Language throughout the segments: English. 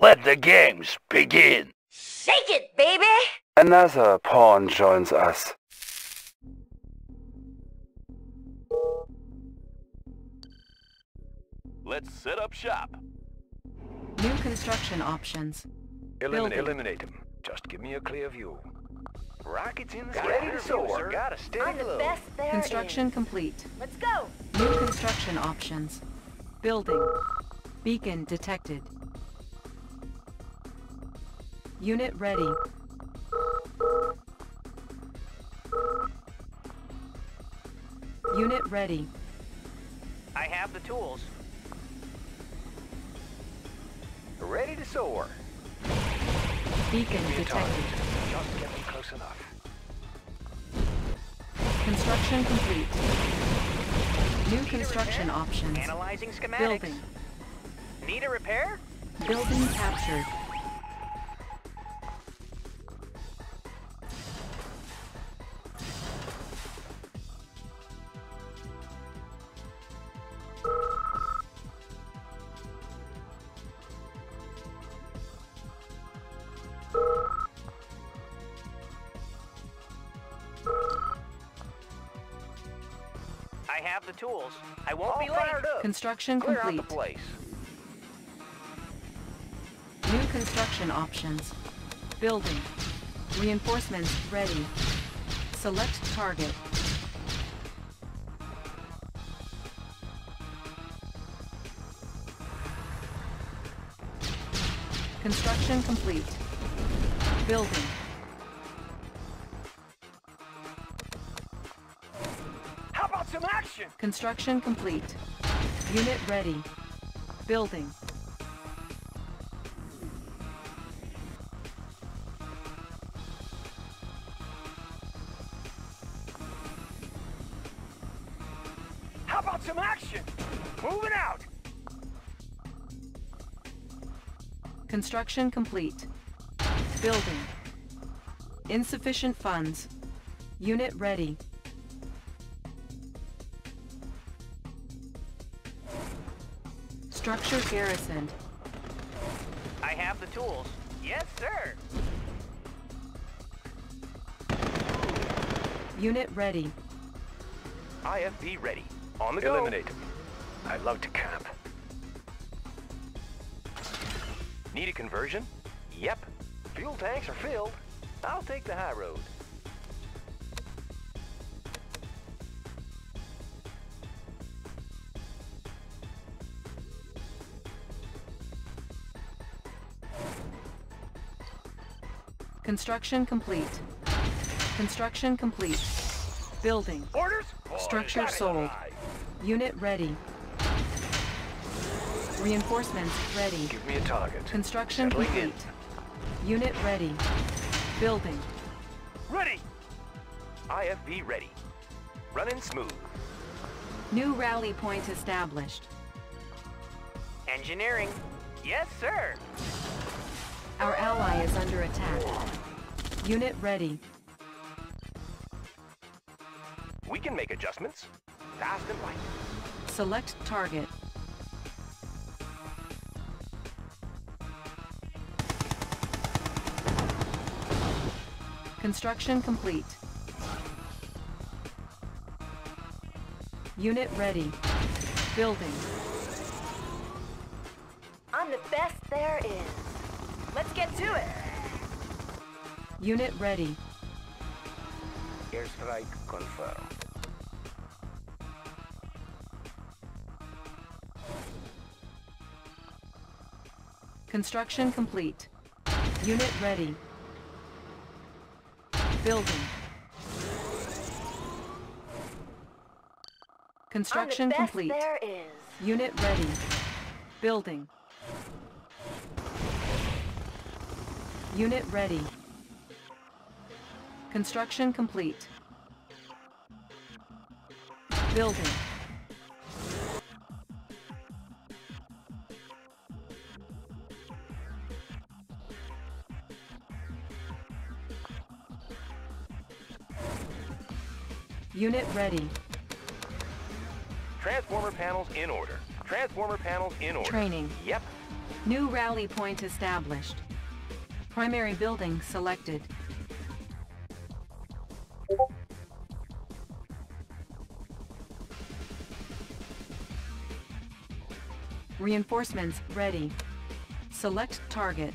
Let the games begin. Shake it, baby! Another pawn joins us. Let's set up shop. New construction options. Eliminate, Building. eliminate him. Just give me a clear view. Rockets in the sky. ready to soar. Gotta stay I'm the best there Construction is. complete. Let's go! New construction options. Building. Beacon detected. Unit ready. Unit ready. I have the tools. Ready to soar. Beacon Give me a target. detected. Just get me close enough. Construction complete. New Need construction options. Analyzing schematics. Building. Need a repair? Building captured. Construction Clear out complete. the place. New construction options. Building. Reinforcements ready. Select target. Construction complete. Building. How about some action? Construction complete. Unit ready. Building. How about some action? Moving out. Construction complete. Building. Insufficient funds. Unit ready. Structure garrisoned. I have the tools. Yes, sir. Unit ready. IFV ready. On the go. Eliminate. I love to camp. Need a conversion? Yep. Fuel tanks are filled. I'll take the high road. Construction complete. Construction complete. Building. Orders? Structure sold. Unit ready. Reinforcements ready. Give me a target. Construction Settling in. complete. Unit ready. Building. Ready. IFV ready. Running smooth. New rally point established. Engineering. Yes, sir. Our ally is under attack. Unit ready. We can make adjustments. Fast and light. Select target. Construction complete. Unit ready. Building. I'm the best there is. Let's get to it! Unit ready. Airstrike confirmed. Construction complete. Unit ready. Building. Construction I'm the best complete. there is. Unit ready. Building. Unit ready. Construction complete. Building. Unit ready. Transformer panels in order. Transformer panels in order. Training. Yep. New rally point established. Primary building selected. Reinforcements ready. Select target.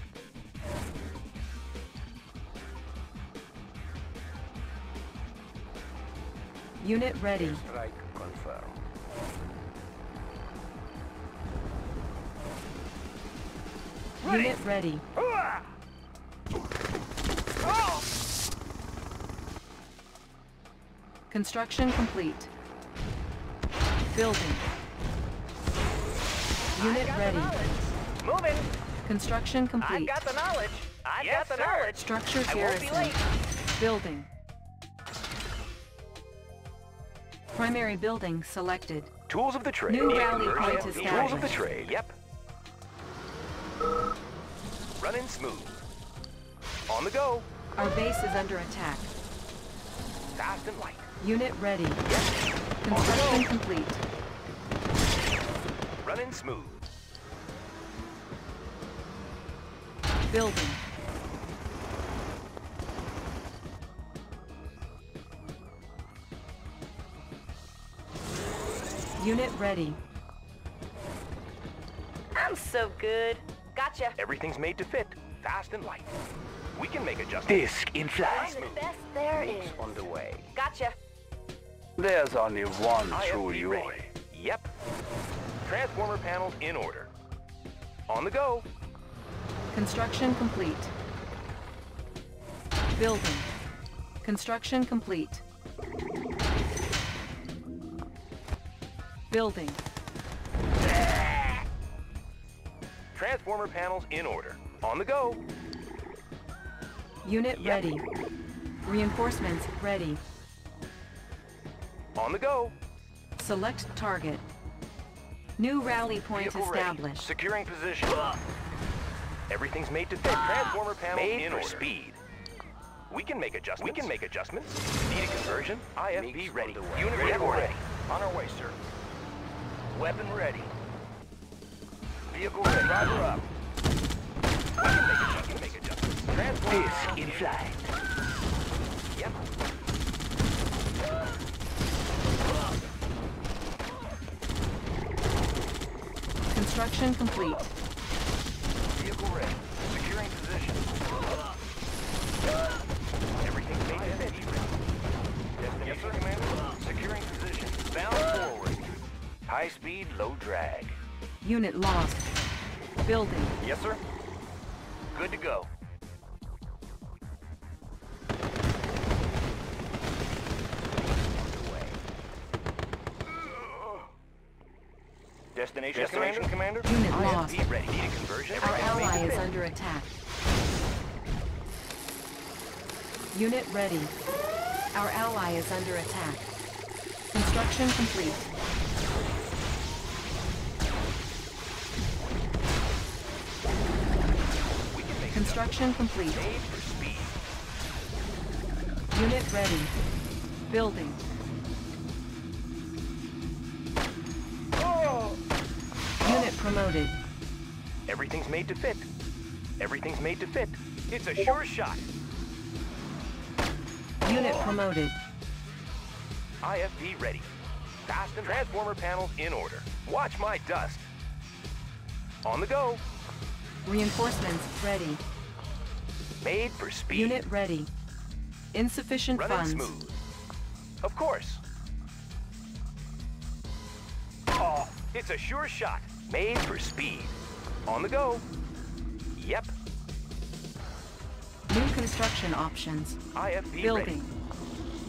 Unit ready. Strike confirmed. Unit ready. Construction complete. Building. Unit ready. Moving. Construction complete. I've got the knowledge. I've Yes, got the sir. knowledge. Structure I won't garrison. Building. Primary building selected. Tools of the trade. New Need rally conversion. point Tools of the trade. Yep. Running smooth. On the go. Our base is under attack. Fast and light. Unit ready. Construction complete. Running smooth. Building. Unit ready. I'm so good. Gotcha. Everything's made to fit. Fast and light. We can make adjustments. Disc in I'm flight. the best there is. On the way. Gotcha. There's only one true IFV Yuri. ready. Yep. Transformer panels in order. On the go. Construction complete. Building. Construction complete. Building. Transformer panels in order. On the go. Unit Yep. ready. Reinforcements ready. On the go. Select target. New rally point Vehicle ready. established. Securing position. Everything's made to fit. Transformer panels Made in for order. speed. We can make adjustments. We can make adjustments. Need a conversion? IFV Meeks ready. on. Unit ready. ready. On our way, sir. Weapon ready. Vehicle ready. Driver up. We can make adjustments. Make adjustments. Transformer Disc in flight. Yep. Construction complete. Vehicle ready. Securing position. Everything's made to fit. Yes, sir, Commander. Securing position. Bound forward. High speed, low drag. Unit lost. Building. Yes, sir. Good to go. Commander. Unit lost. IFV ready. Need a conversion? Our ally is under attack. Unit ready. Our ally is under attack. Construction complete. We can make Construction complete. Made for speed. Unit ready. Building. Promoted. Everything's made to fit. Everything's made to fit. It's a sure shot. Unit promoted. IFV ready. Fast and transformer panels in order. Watch my dust. On the go. Reinforcements ready. Made for speed. Unit ready. Insufficient Running funds. smooth. Of course. Oh, it's a sure shot. Made for speed. On the go. Yep. New construction options. IFV Building.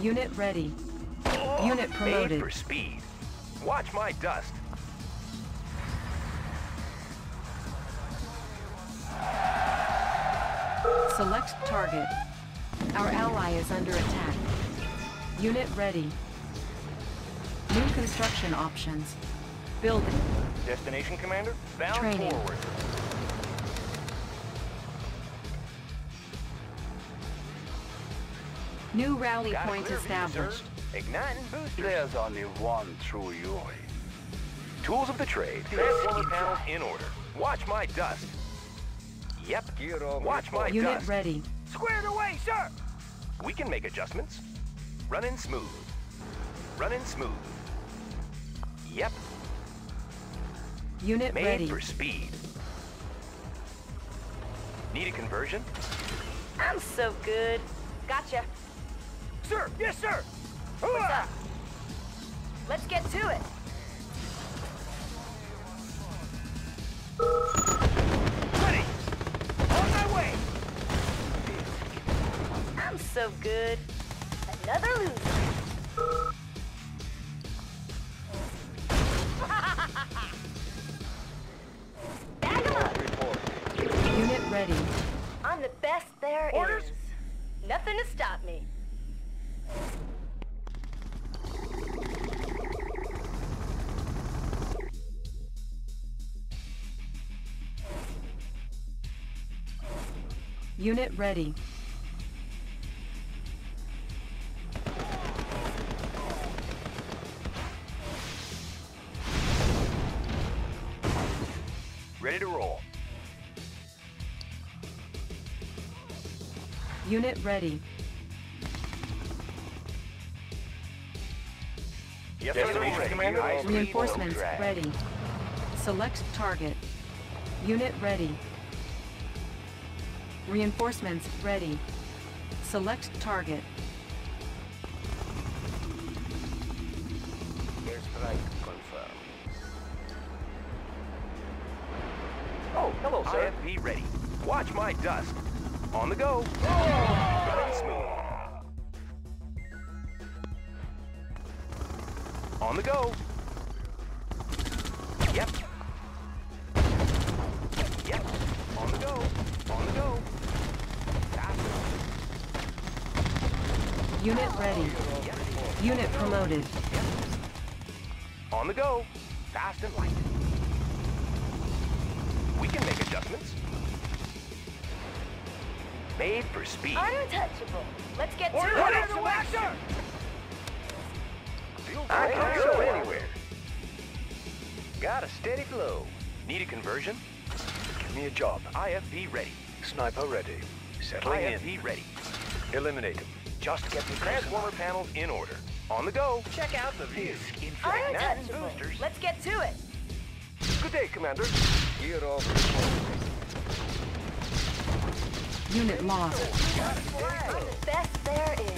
Unit ready. Oh, Unit ready. Made promoted. for speed. Watch my dust. Select target. Our ally is under attack. Unit ready. New construction options. Building. Destination, Commander? Bound Training. forward. New rally Got point clear view, established. sir. Igniting booster. There's only one true Yuri. Tools of the trade. Transformer panels in order. Watch my dust. Yep. Gear over. Watch my Unit dust. ready. Squared away, sir! We can make adjustments. Running smooth. Running smooth. Yep. Unit Made ready. for speed. Need a conversion? I'm so good. Gotcha. Sir, yes, sir! What's up? Let's get to it. Ready! On my way! I'm so good. Another loser. Unit ready. Ready to roll. Unit ready. Yes, Destination sir. Commander. High speed Reinforcements ready. Select target. Unit ready. Reinforcements ready. Select target. Airstrike confirmed. Oh, hello, sir. IFV ready. Watch my dust. On the go. Running smooth. On the go. Unit ready. Unit promoted. On the go. Fast and light. We can make adjustments. Made for speed. Untouchable. Let's get to Order it. to action! I can go anywhere. Got a steady flow. Need a conversion? Give me a job. IFV ready. Sniper ready. Settling in. IFV ready. Eliminate him. Just get the transformer panels in order. On the go. Check out the view. boosters. Let's get to it. Good day, Commander. Gear over. Unit lost. I'm the best there is.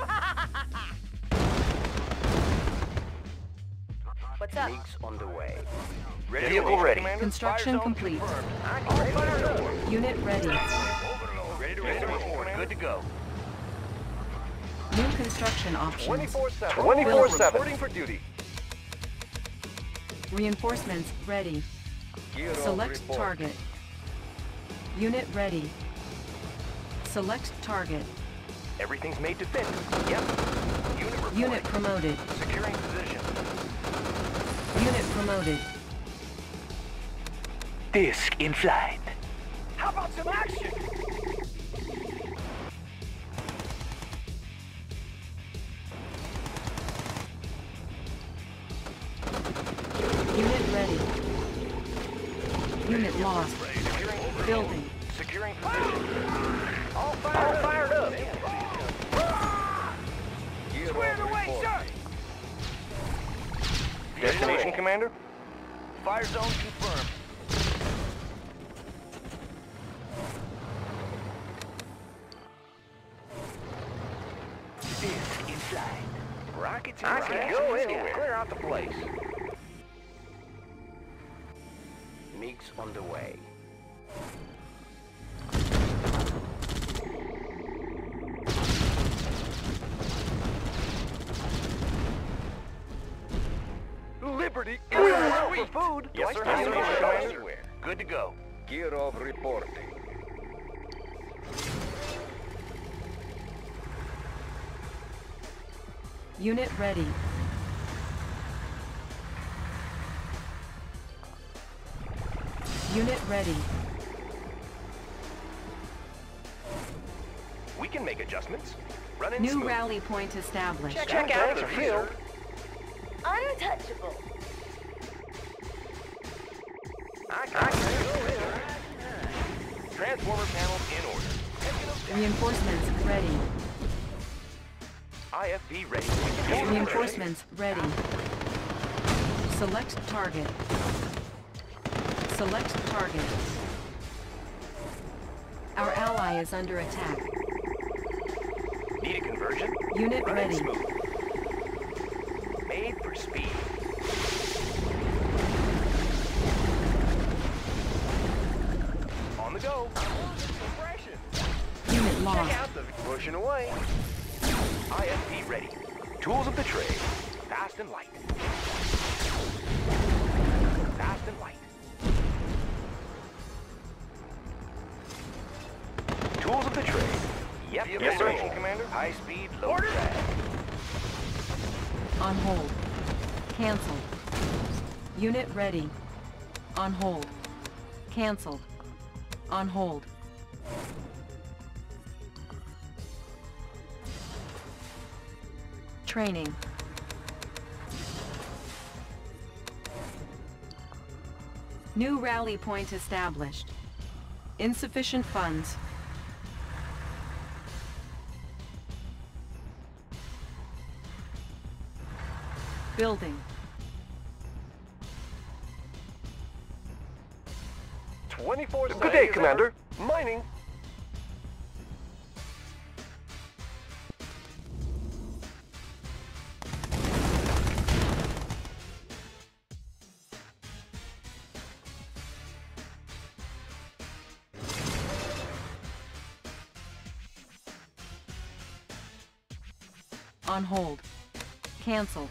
What's up? Leaks on the way. Ready Vehicle to ready. Commander. Construction complete. confirmed. All fired up. Unit ready. Ready report. Good to go. New construction options. 24-7. 24/7. Reporting for duty. Reinforcements ready. Gear Select report. target. Unit ready. Select target. Everything's made to fit. Yep. Unit reporting. Unit promoted. Securing position. Unit promoted. Disc in flight. How about some action? Lost. Building. Securing position. All fired, All fired up. Gear Squared over away, report. sir! Destination, Commander? Fire zone confirmed. Disc in flight. Rockets in I can go anywhere. Clear out the place. Unit ready. Unit ready. We can make adjustments. Running New smooth. rally point established. Check out the view. Untouchable. I can go in. Transformer panels in order. Taking them down. Reinforcements ready. IFV ready. Reinforcements ready. Select target. Select target. Our ally is under attack. Need a conversion? Unit ready. smooth. Made for speed. On the go. Unit lost. out the pushing away. IFV ready. Tools of the trade. Fast and light. Fast and light. Tools of the trade. Yep. Yes, sir. Commander. High speed, low drag. On hold. Cancelled. Unit ready. On hold. Cancelled. On hold. Training. New rally point established. Insufficient funds. Building. Twenty-four. Good day, Commander. Mining. On hold. Cancel.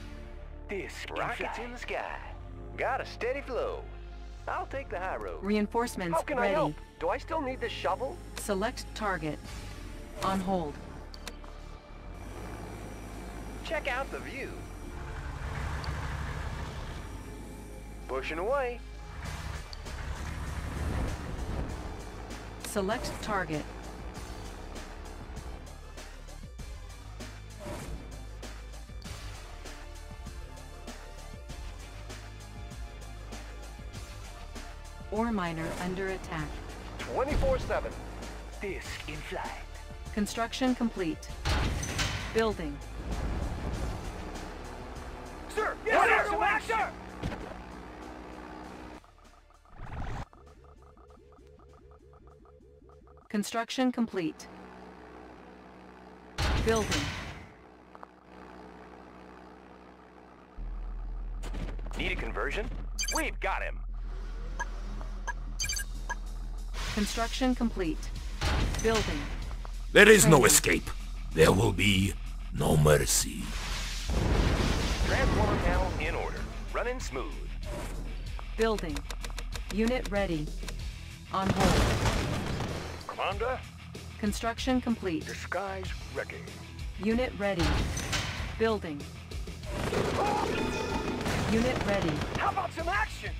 Disc rockets in the sky. Got a steady flow. I'll take the high road. Reinforcements How can I ready. help? Do I still need the shovel? Select target. On hold. Check out the view. Pushing away. Select target. Ore miner under attack. 24-7. Disc in flight. Construction complete. Building. Sir! Yes, sir! action! Construction complete. Building. Need a conversion? We've got him. Construction complete. Building. There is no escape. There will be no mercy. Transformer panel in order. Running smooth. Building. Unit ready. On hold. Commander, Construction complete. disguise ready. Unit ready. Building. Unit ready. How about some action?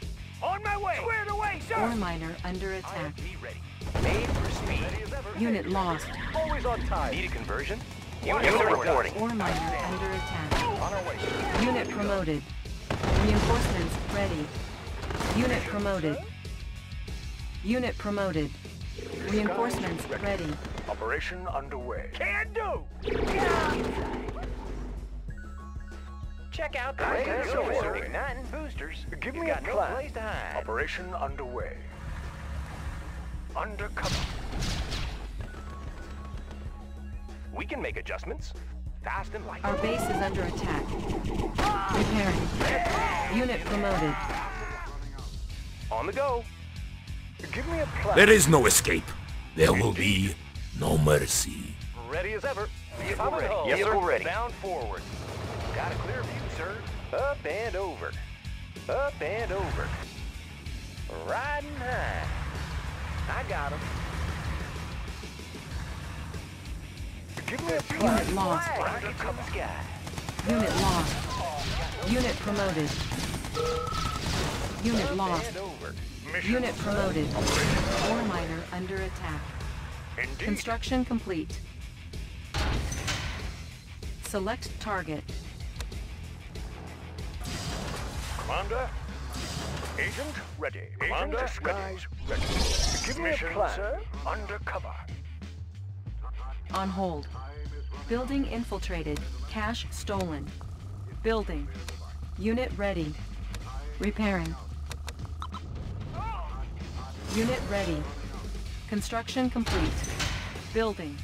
On my way. Squared away, sir. Ore miner under attack. IFV ready. Made for speed. Ready as ever. Unit lost. Always on time. Need a conversion? Unit reporting. Ore miner under attack. On our way. sir. Unit promoted. Reinforcements ready. Unit promoted. Unit promoted. Reinforcements ready. Operation underway. Can do. Check out the Okay, radio. so sir. sorry. Igniting boosters. Give You me a got no plan. place to hide. Operation underway. Undercover. We can make adjustments. Fast and light. Our base is under attack. Repairing. Unit promoted. On the go. Give me a plan. There is no escape. There will be no mercy. Ready as ever. Vehicle I'm ready. Yes, Vehicle sir. ready. Bound forward. Got a clear view, sir. Up and over. Up and over. Riding high. I got him. Give me a plan. Unit lost. Rockets in the sky. Unit lost. Unit promoted. Unit lost. Over. Unit promoted. Ore miner under attack. Indeed. Construction complete. Select target. Commander, Agent ready. Commander, Agent disguise ready. Give me a plan. sir. Undercover. On hold. Building infiltrated. Cash stolen. Building. Unit ready. Repairing. Unit ready. Construction complete. Building.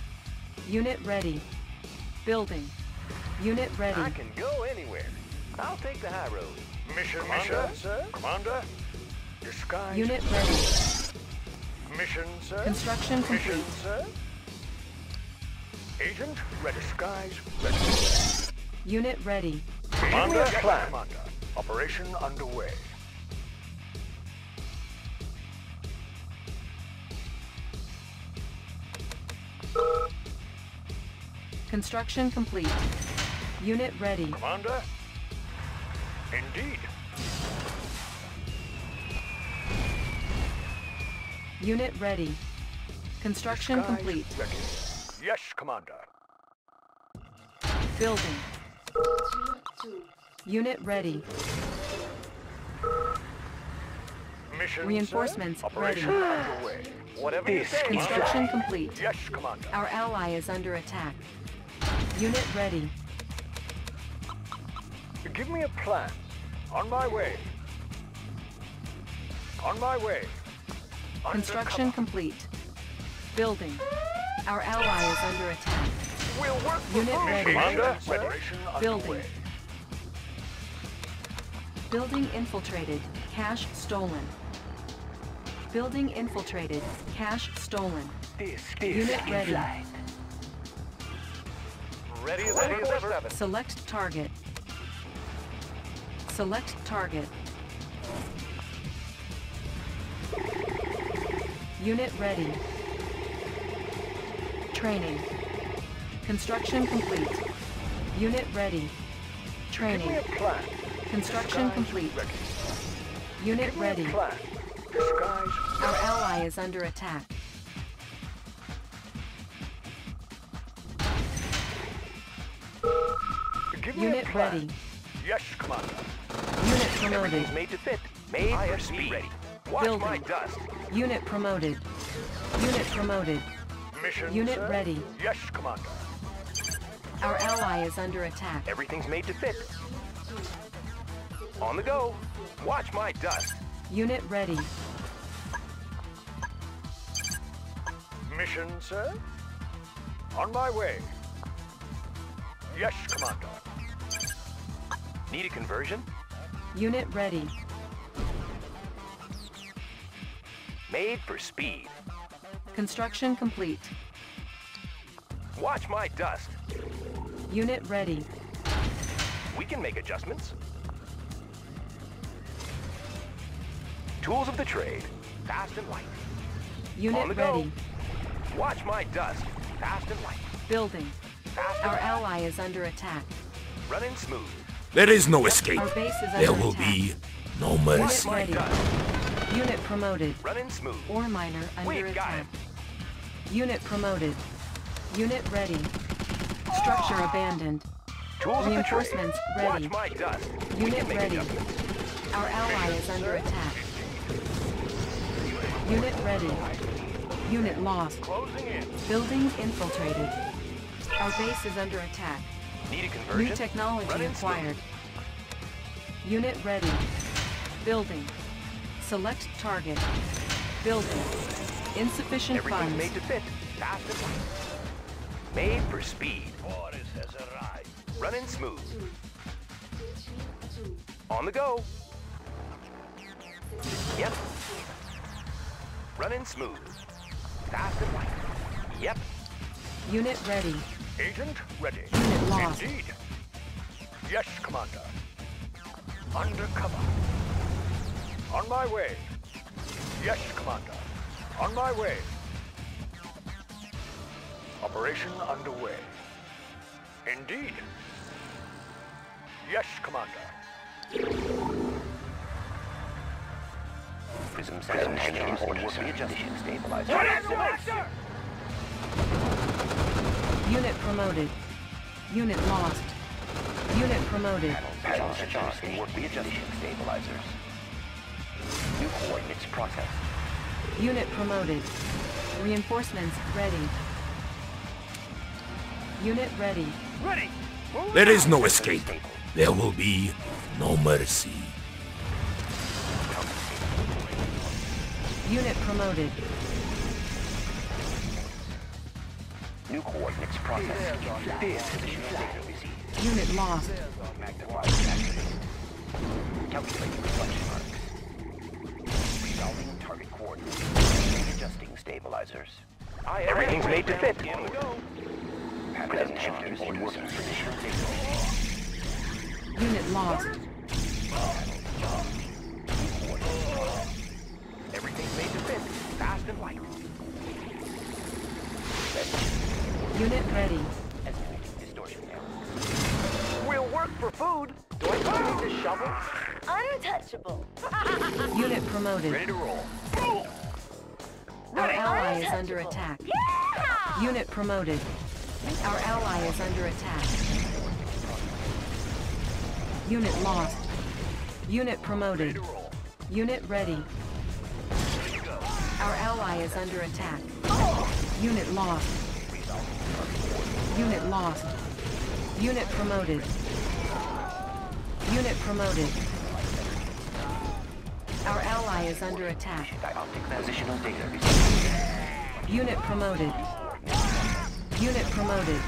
Unit ready. Building. Unit ready. I can go anywhere. I'll take the high road. Mission, Commander, mission, sir. Commander, Disguise. Unit ready. mission, sir. Construction Mission, complete. sir. Agent ready. Disguise ready. Unit ready. Commander, plan. Commander. Operation underway. Construction complete. Unit ready. Commander. Indeed. Unit ready. Construction Disguise complete. Ready. Yes, Commander. Building. Unit ready. Mission, Reinforcements sir. Operation ready. underway. Whatever you This say, Construction complete. Yes, Commander. Our ally is under attack. Unit ready. Give me a plan. On my way. On my way. Construction complete. Building. Our ally is under attack. We'll work for Unit ready. Commander, Operation Building. underway. Building infiltrated. Cash stolen. Building infiltrated. Cash stolen. This is Unit in ready. ready ready as ever. Select target. Select target. Unit ready. Training. Construction complete. Unit ready. Give me a Training. Construction complete. Ready. Unit ready. a plan. Disguise. Our ally is under attack. Give me a Unit ready. Yes, Commander. Promoted. Made to fit. Made for speed. ready. Watch Building. my dust. Unit promoted. Unit promoted. Mission, Unit sir. ready. Yes, Commander. Our ally is under attack. Everything's made to fit. On the go. Watch my dust. Unit ready. Mission, sir. On my way. Yes, Commander. Need a conversion? Unit ready. Made for speed. Construction complete. Watch my dust. Unit ready. We can make adjustments. Tools of the trade. Fast and light. Unit the go. ready. Watch my dust. Fast and light. Building. Fast and Our ally is under attack. Running smooth. There is no escape. Our base is There will attack. be no mercy. my ready. Unit promoted. Running smooth. Ore miner under We've attack. it. Unit promoted. Unit ready. Structure ah. abandoned. Tools of the trade. Reinforcements ready. Watch my dust. Unit ready. Our ally is under attack. Unit ready. Unit lost. Closing in. Building infiltrated. Our base is under attack. Need a conversion? New technology acquired. Unit ready. Building. Select target. Building. Insufficient Everything's funds. made to fit. Fast and light. Made for speed. Boris has arrived. Running smooth. On the go. Yep. Running smooth. Fast and light. Yep. Unit ready. Agent ready. Unit lost. Indeed. Yes, Commander. Undercover. On my way. Yes, Commander. On my way. Operation underway. Indeed. Yes, Commander. Prism system hanging or will be adjusted. Stabilizer. Unit promoted. Unit lost. Unit promoted. Panels adjust or be adjusted. Stabilizers. coordinates processed. Unit promoted. Reinforcements ready. Unit ready. Ready. Move There out. is no escape. There will be no mercy. Unit promoted. New coordinates processed. This. Unit lost. Calculating reflection arcs. Resolving target coordinates. Adjusting stabilizers. Everything's made to fit. On the go. Present shifters in working position. Unit lost. Unit ready. Distortion error. We'll work for food. Do I still need this shovel? Untouchable. Unit promoted. Ready to roll. Our ally is under attack. Yeah! Unit promoted. Our ally is under attack. Unit lost. Unit promoted. Unit ready. Our ally is under attack. Oh! Unit lost. Unit lost. Unit promoted. Unit promoted. Our ally is under attack. Positional data received. Unit promoted. Unit promoted.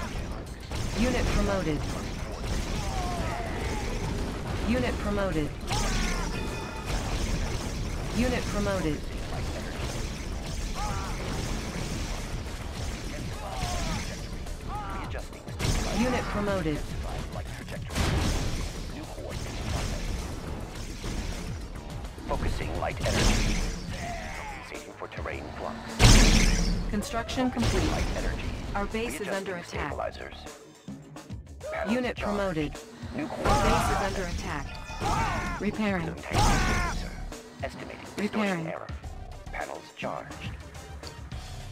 Unit promoted. Unit promoted. Unit promoted. Unit promoted. light trajectory. New coordinates processed. Focusing light energy. Compensating for terrain flux. Construction complete. Light energy. Our base is under attack. Unit promoted. Our base is under attack. Repairing. Estimating Repairing. error. Panels charged.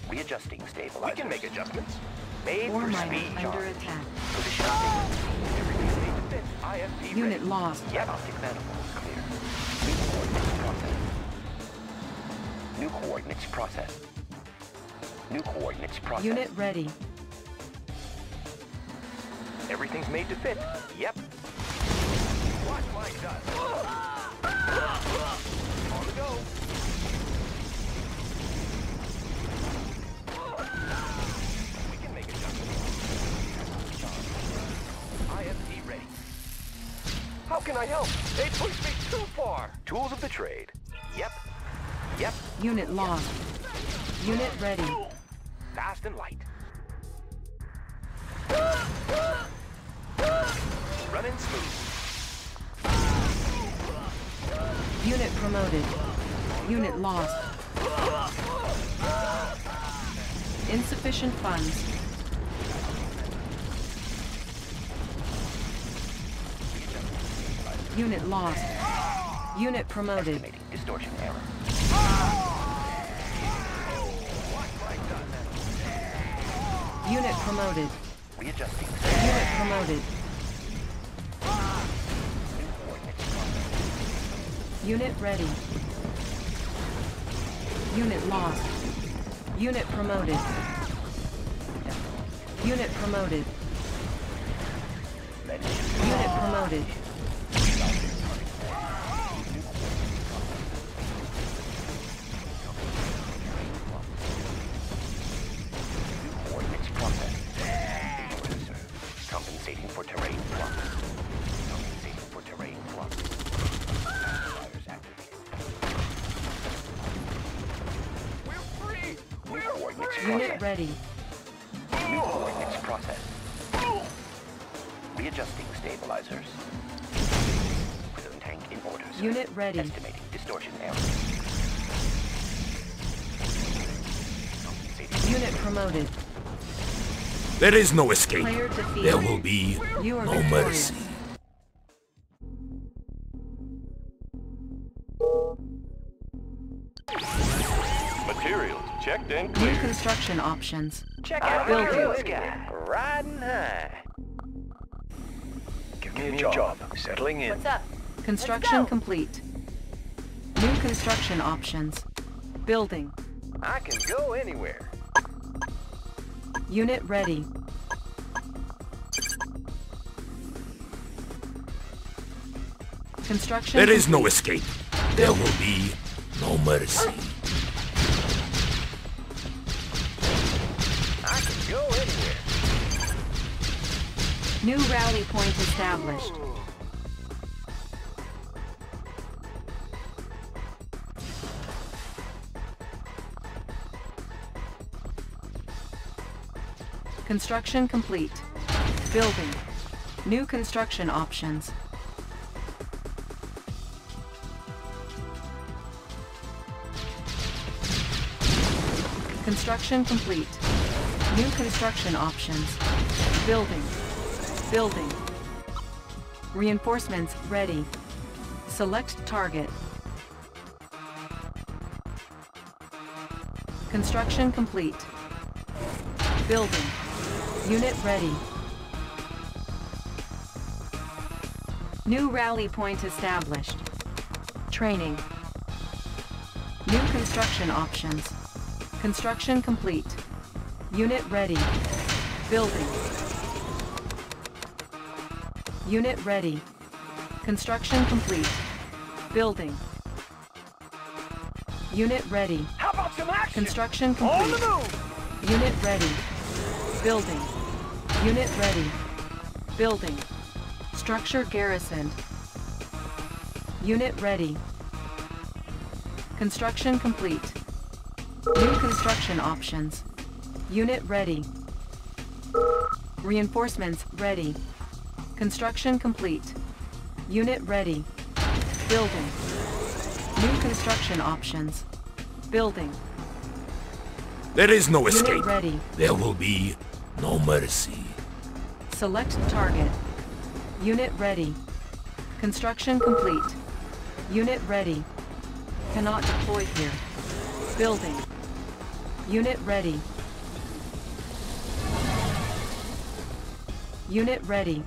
Readjusting stabilizers. We can make adjustments. Made for speed. under attack. Position stable. Everything's made to fit. IFT Unit ready. lost. Yep. Optic manifold clear. New coordinates processed. New coordinates processed. New coordinates processed. Unit ready. Everything's made to fit. Yep. Watch my dust. Can I help? They pushed me too far. Tools of the trade. Yep. Yep. Unit lost. Unit ready. Fast and light. Running smooth. Unit promoted. Unit lost. Insufficient funds. Unit lost. Unit promoted. Estimating distortion error. Unit promoted. Readjusting. Unit promoted. Unit ready. Unit lost. Unit promoted. Unit promoted. Unit promoted. Ready. New coordinates processed. Readjusting stabilizers. Prism tank in order. sir. Unit ready. Estimating distortion error. Unit promoted. There is no escape. There will be no mercy. Construction options. Check out out the the Building. drill sky. Riding high. Give me a job. Settling in. What's up? Construction complete. New construction options. Building. I can go anywhere. Unit ready. Construction There is no escape. There will be no mercy. New rally point established. Construction complete. Building. New construction options. Construction complete. New construction options. Building. Building. Reinforcements ready. Select target. Construction complete. Building. Unit ready. New rally point established. Training. New construction options. Construction complete. Unit ready. Building. Unit ready. Construction complete. Building. Unit ready. How about some action? Construction On complete. the move! Unit ready. Building. Unit ready. Building. Structure garrisoned. Unit ready. Construction complete. New construction options. Unit ready. Reinforcements ready. Construction complete. Unit ready. Building. New construction options. Building. There is no Unit escape. ready. There will be no mercy. Select target. Unit ready. Construction complete. Unit ready. Cannot deploy here. Building. Unit ready. Unit ready.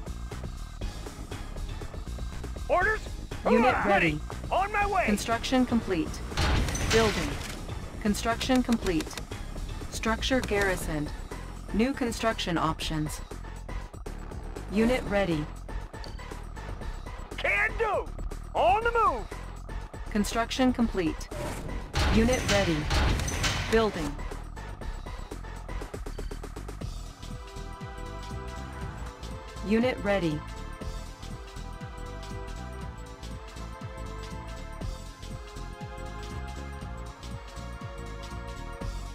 Orders? Unit ready. On my way! Construction complete. Building. Construction complete. Structure garrisoned. New construction options. Unit ready. Can do! On the move! Construction complete. Unit ready. Building. Unit ready.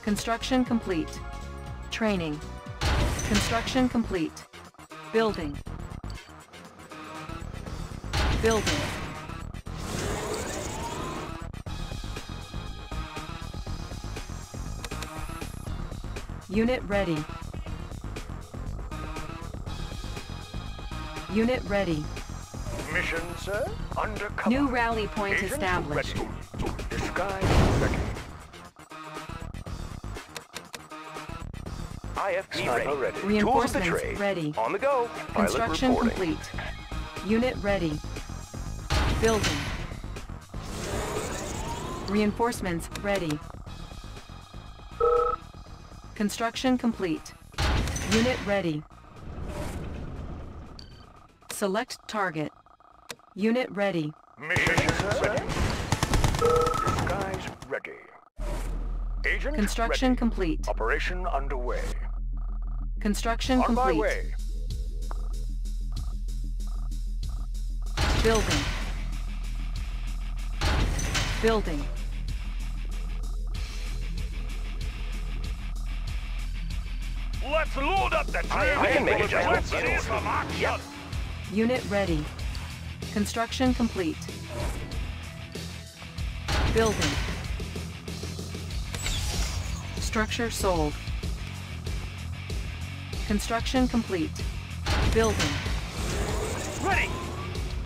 Construction complete. Training. Construction complete. Building. Building. Unit ready. Unit ready. Mission, sir? Undercover. New rally point Agent established. ready. Disguise IFV Sniper ready. ready. Tools of the Reinforcements trade. ready. On the go. Construction reporting. complete. Unit ready. Building. Reinforcements ready. Construction complete. Unit ready. Select target. Unit ready. Mission, sir? Disguise ready. Agent Construction ready. complete. Operation underway. Construction On my complete. way. Building. Building. Let's load up the train. I can make Let's adjustments. see some action. Unit ready. Construction complete. Building. Structure sold. Construction complete. Building. Ready.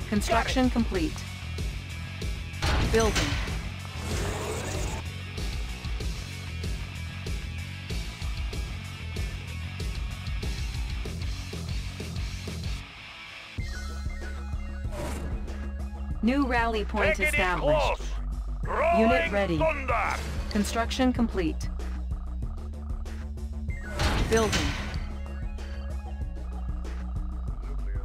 Construction complete. Building. New rally point Take established. Unit ready. Thunder! Construction complete. Building.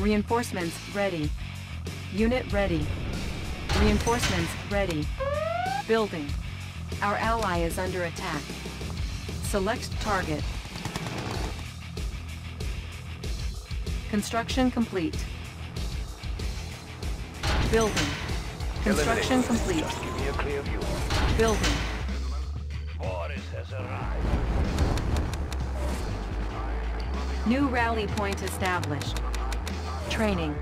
Reinforcements ready. Unit ready. Reinforcements ready. Building. Our ally is under attack. Select target. Construction complete. Building. Construction complete. Just give me a clear view. Building. Boris has arrived. New rally point established. Training.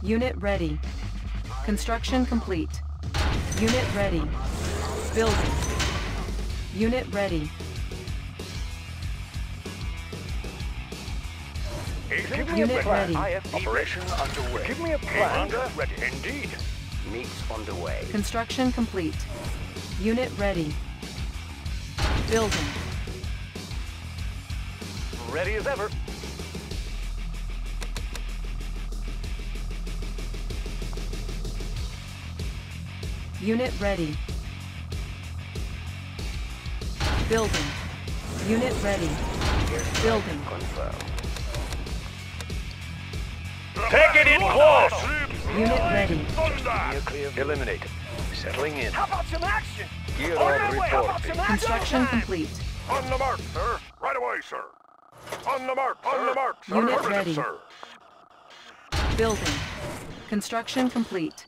Unit ready. Construction complete. Unit ready. Building. Unit ready. Give me Unit a plan. ready. IFV Operation underway. Give me a plan. Commander ready. Indeed. Meets underway. Construction complete. Unit ready. Building. Ready as ever. Unit ready. Building. Unit ready. Building. Confirm. Take it in close! Unit ready. Thunder! Give me a clear view. Eliminated. Settling in. How about some action? Gear On on our way, how about reporting. some action? Construction complete. On the mark, sir. Right away, sir. On the mark, on the mark, sir. Unit ready. sir. Building. Construction complete.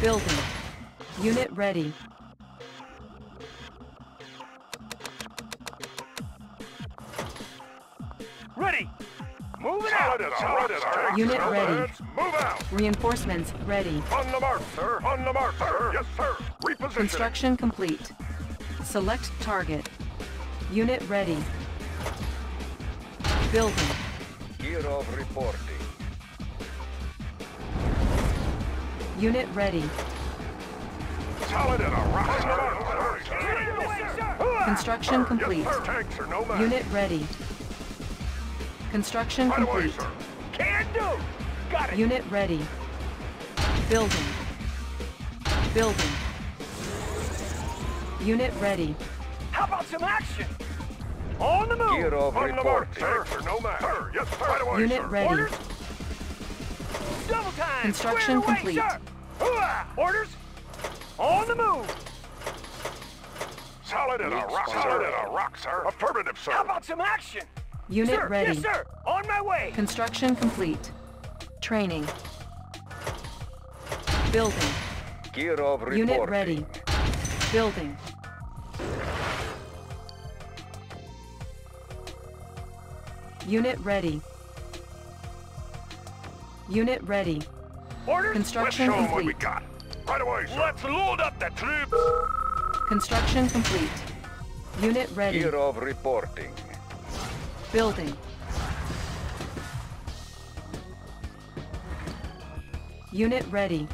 Building. Unit ready. Ready. Moving out. Solid as a rock. Unit Sir, ready. lads, Move out. Reinforcements ready. On the mark, sir. On the mark, sir. Yes, sir. Repositioning. Construction complete. Select target. Unit ready. Building. Gear of reporting. Unit ready. Solid as a rock, sir. Sir. Construction complete. Yes, sir. Tanks are no match. Unit ready. Construction complete. Can do. Got it. Unit ready. Building. Building. Unit ready. How about some action? On the move. Gear of On the mark, reporting. sir. No match. Sir, yes, sir. Right away, Unit sir. ready. Orders. Double time. Construction away, complete. sir. Orders. On the move. Solid as a rock, fire. solid as a rock, sir. Affirmative, sir. How about some action? Unit sir, ready. Yes, sir. On my way. Construction complete. Training. Building. Gear of reporting. Unit ready. Building. Unit ready. Unit ready. Orders. Let's Construction show 'em what we complete. got. Right away, sir. Let's load up the troops. Construction complete. Unit ready. Gear of reporting. Building. Unit ready.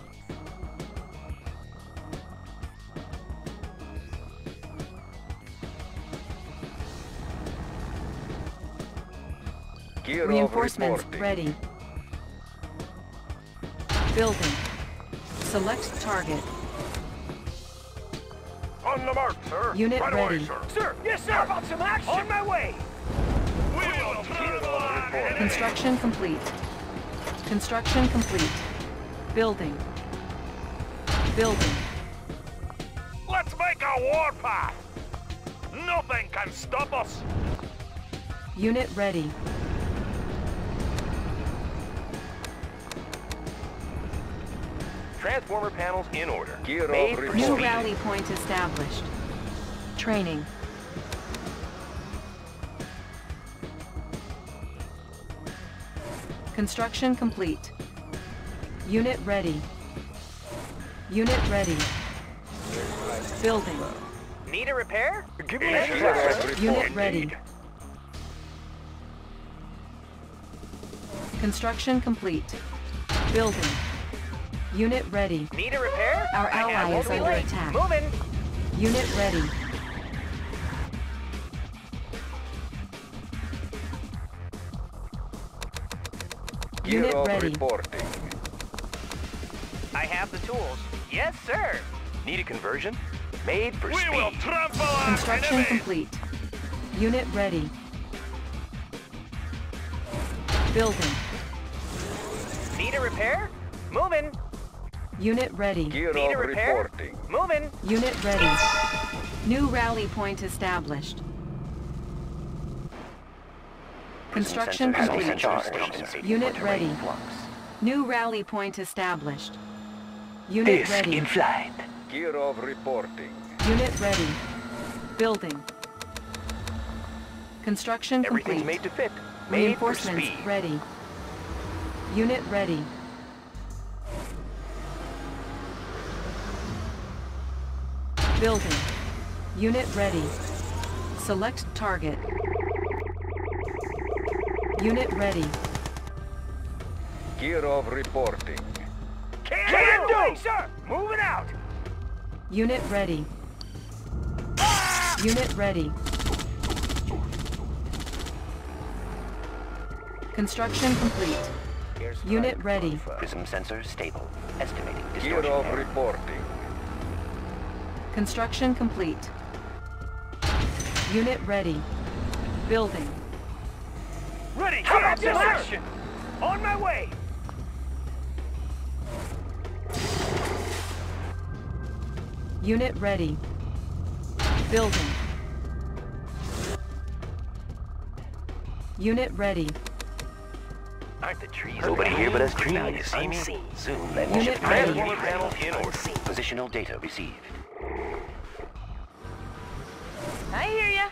Gear of Reinforcements reporting. ready. Building. Select target. On the mark, sir. Unit right ready. away, sir. Sir. Yes, sir. About some action? On my way. We will turn. Construction complete. Construction complete. Building. Building. Let's make a warpath. Nothing can stop us. Unit ready. Transformer panels in order. Gear Made for New reporting. rally point established. Training. Construction complete. Unit ready. Unit ready. Building. Need a repair? Give me a shot. Unit ready. Construction complete. Building. Unit ready. Need a repair? Our I have ally is under late. attack. Moving. Unit ready. Unit ready. reporting. I have the tools. Yes, sir. Need a conversion? Made for We speed. will trample our Construction enemies. complete. Unit ready. Building. Need a repair? Moving. Unit ready. Gear Need a of repair? reporting. Moving. Unit ready. New rally point established. Construction complete. Unit ready. New rally point established. Unit Disc ready. in flight. Gear of reporting. Unit ready. Building. Construction Everything's complete. made to fit. Made for Reinforcements speed. ready. Unit ready. Building. Unit ready. Select target. Unit ready. Gear of reporting. Can do, sir. Moving out. Unit ready. Ah! Unit ready. Construction complete. Unit ready. Prism sensor stable. Estimating Gear distortion of error. reporting. Construction complete. Unit ready. Building. Ready. How about this action? On my way. Unit ready. Building. Unit ready. Aren't the trees Nobody here but us trees. Now you see me? Zoom. Let Unit ready. transformer panel. Positional data received. Hear ya.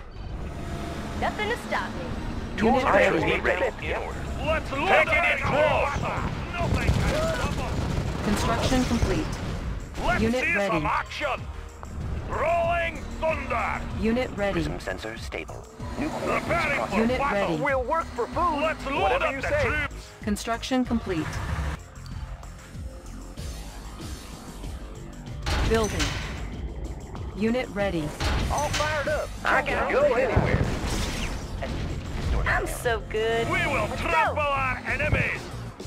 Nothing to stop me. Unit ready. Be ready. In order. Let's load Take it in close. Nothing can stop us. Construction complete. Let's Unit see ready. some action. Rolling thunder. Unit ready. Prism sensor stable. New Preparing across for Unit battle. ready. We'll work for food. Let's load Whatever up you the say. troops. Construction complete. Building. Unit ready. All fired up. I can go anywhere. I'm so good. We will Let's trample go. our enemies.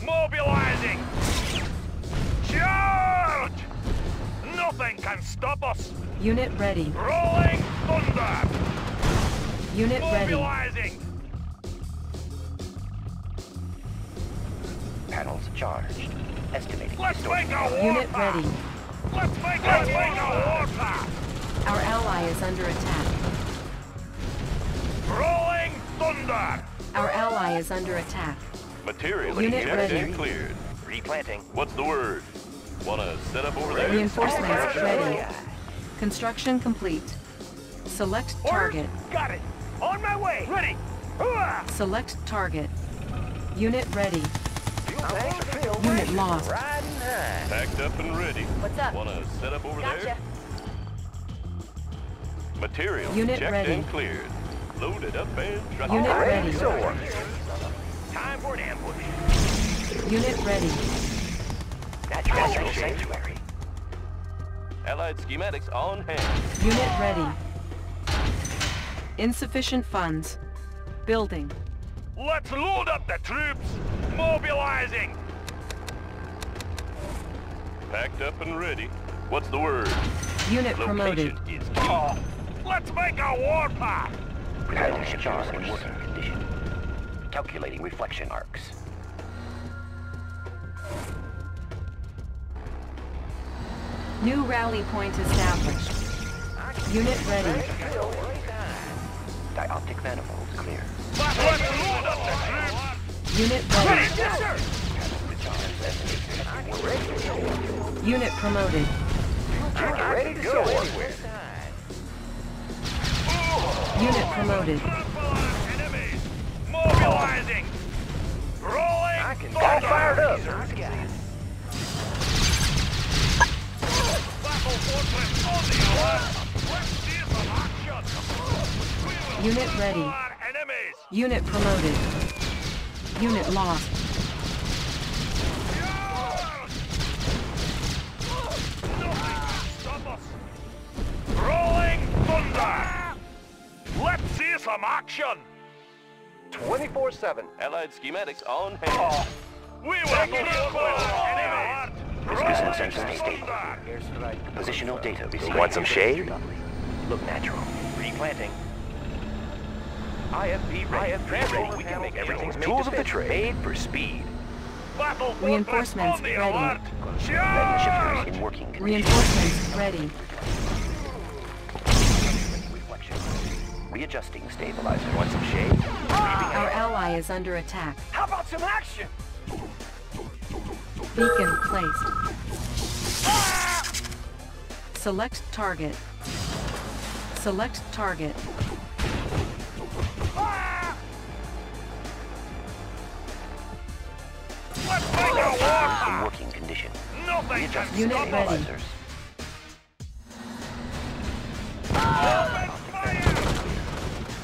Mobilizing. Charge! Nothing can stop us. Unit ready. Rolling thunder. Unit ready. Mobilizing. Panels charged. Estimating Let's make a error. war Unit ready. Let's make, Let's make a warpath. Our ally is under attack. Rolling thunder. Our ally is under attack. Material Unit injected ready. and cleared. Replanting. What's the word? Wanna set up over there? Reinforcements ready. Construction complete. Select target. Got it. On my way. Ready. Hooah! Select target. Unit ready. Unit lost. Riding. Packed up and ready. What's up? Wanna set up over Gotcha. there? Material Unit checked ready. and cleared. Loaded up and shut Unit down. ready. Time for an ambush. Unit ready. Natural sanctuary. Allied schematics on hand. Unit ready. Insufficient funds. Building. Let's load up the troops. Mobilizing. Packed up and ready. What's the word? Unit promoted. Is key. Oh, let's make a warpath. Panels charged in working condition. Calculating reflection arcs. New rally point established. Unit ready. Dioptic manifold clear. Let's load up the. Unit ready. Unit promoted. Ready to go anywhere. Unit promoted. Enemies. Mobilizing. Rolling seconds. All fired up. Battle fortress on the alert. Let's see some action. We will Unit ready. Unit promoted. Unit lost. Rolling thunder. Let's see some action. 24-7. Allied schematics on hand. Oh, we will cripple our enemy. Precision sensor Rolling stable. Positional data received. Want some shade? Look natural. Replanting. IFV ready. IFV ready. We can make everything's tools of the trade. Made for speed. Reinforcements ready. alert. Landing Charge! shifters in working condition. Reinforcements ready. Readjusting stabilizer. Want some shade? Our ally is under attack. How about some action? Beacon placed. Select target. Select target. Let's make a war! In working condition. Nothing can Unit us. ready.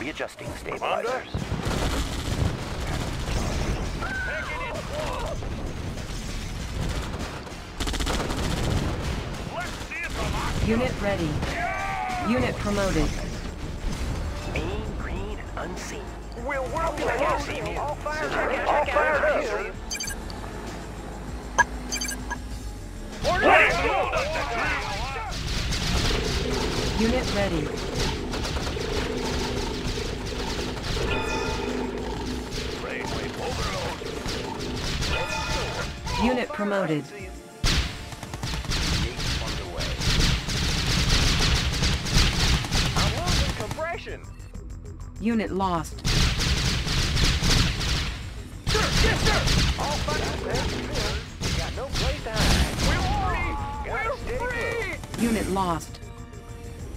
Stabilizers. Open fire! Readjusting stabilizers. Taking it close. Let's see some action. Unit ready. Unit promoted. Aim green and unseen. We'll work it out. All fired up. All fired up. Unit ready. Unit promoted. I'm losing compression. Unit lost. All fired up. Got no place to hide. We're free. We're free. Unit lost.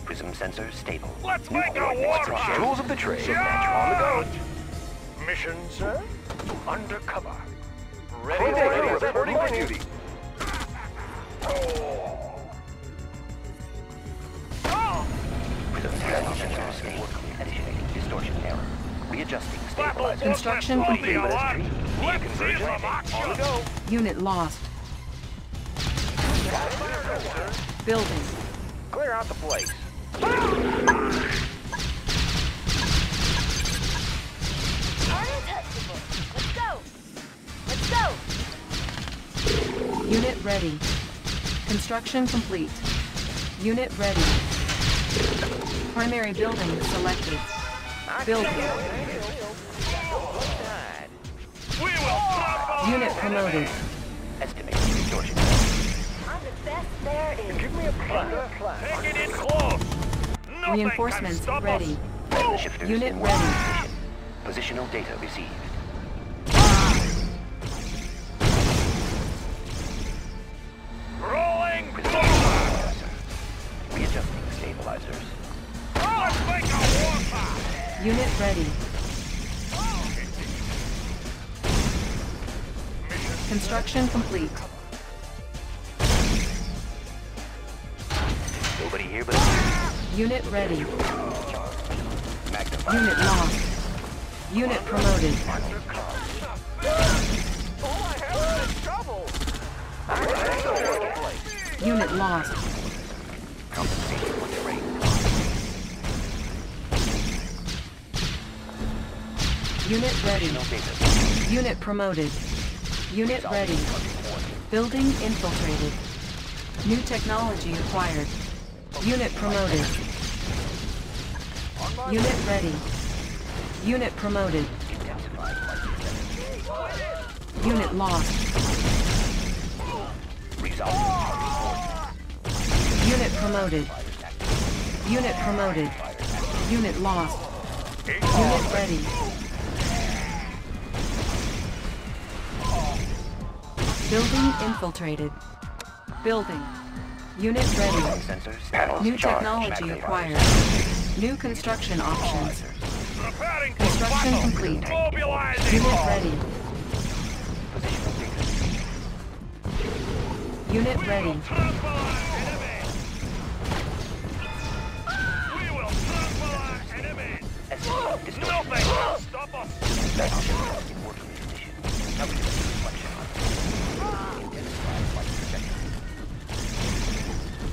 Prism sensor stable. Let's make a war! Tools of the trade. Charge! On the go. Mission, sir? Undercover. Ready, Ready, ready, ready, reporting for duty. Prism sensor stable. Initiating distortion error. Readjusting Battle. Construction complete. Let's see some. Unit lost. Building. Clear out the place. Go. Unit ready. Construction complete. Unit ready. Primary building selected. Building. We will trample Unit promoted. Estimating distortion error. I'm the best there is. Give me a plan. Taking it close. Nothing Reinforcements can stop ready. Us. Unit ready. Positional data received. Unit ready. Construction complete. Nobody here but. Unit ready. Unit lost. Unit promoted. Unit lost. Unit ready. Unit promoted. Unit ready. Building infiltrated. New technology acquired. Unit promoted. Unit ready. Unit promoted. Unit lost. Unit promoted. Unit promoted. Unit lost. Unit ready. Building infiltrated. Building. Unit ready. Sensors. Panels. New charged. technology acquired. New construction options. Preparing Construction battle. complete. Mobilizing. Unit ready. Unit We ready. will trample our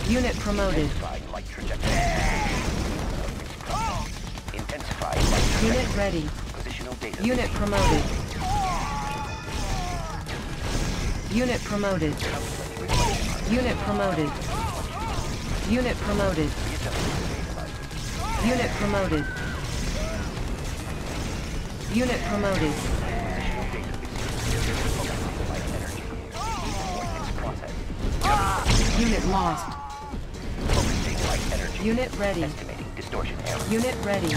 Unit promoted. Unit ready. Unit promoted. Unit promoted. Unit promoted. Unit promoted. Unit promoted. Unit promoted. Unit lost. Energy. Unit ready. Estimating distortion error. Unit ready.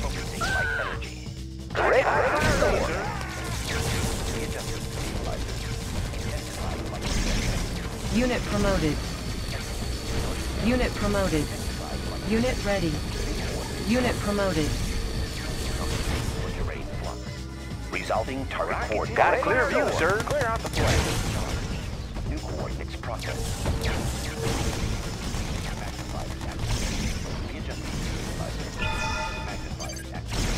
Focusing light energy. Direct fire. Readjusting stabilizer. Intensify light trajectory. Unit promoted. Unit promoted. Unit ready. Unit promoted. Resolving target coordinates. Got a clear view, sir. Clear out the plane. New coordinates processed. Magnifiers activated. Readjusting stabilizer. Magnifiers activated.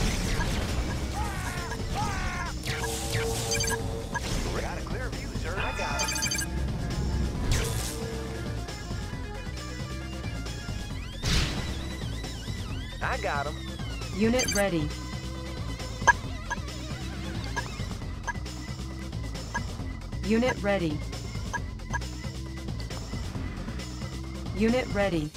Got a clear view, sir. I got it. I got him. Unit ready. Unit ready. Unit ready.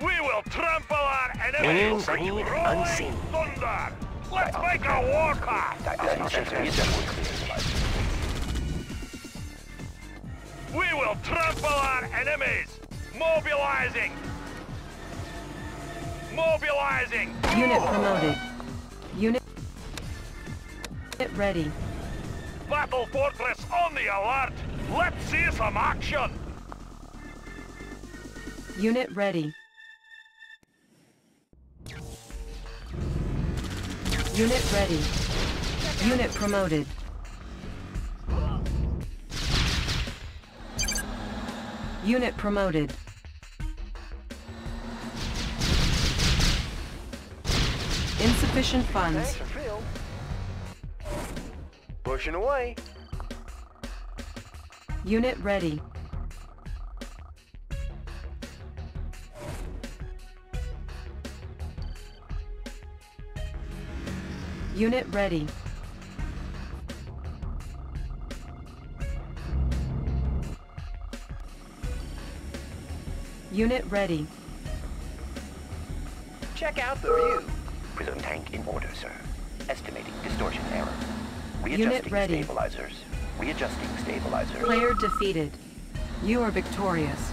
We will trample our enemies. Green, green, Rolling unseen. thunder. Let's make a warpath. Diagnostic We will trample our enemies. Mobilizing. Mobilizing. Unit promoted. Unit Unit ready. Battle Fortress on the alert. Let's see some action. Unit ready. Unit ready. Unit promoted. Unit promoted. Insufficient funds. Thanks for Phil. Pushing away. Unit ready. Unit ready. Unit ready. Check out the view. Prism tank in order, sir. Estimating distortion error. Readjusting ready. stabilizers. Readjusting stabilizers. Player defeated. You are victorious.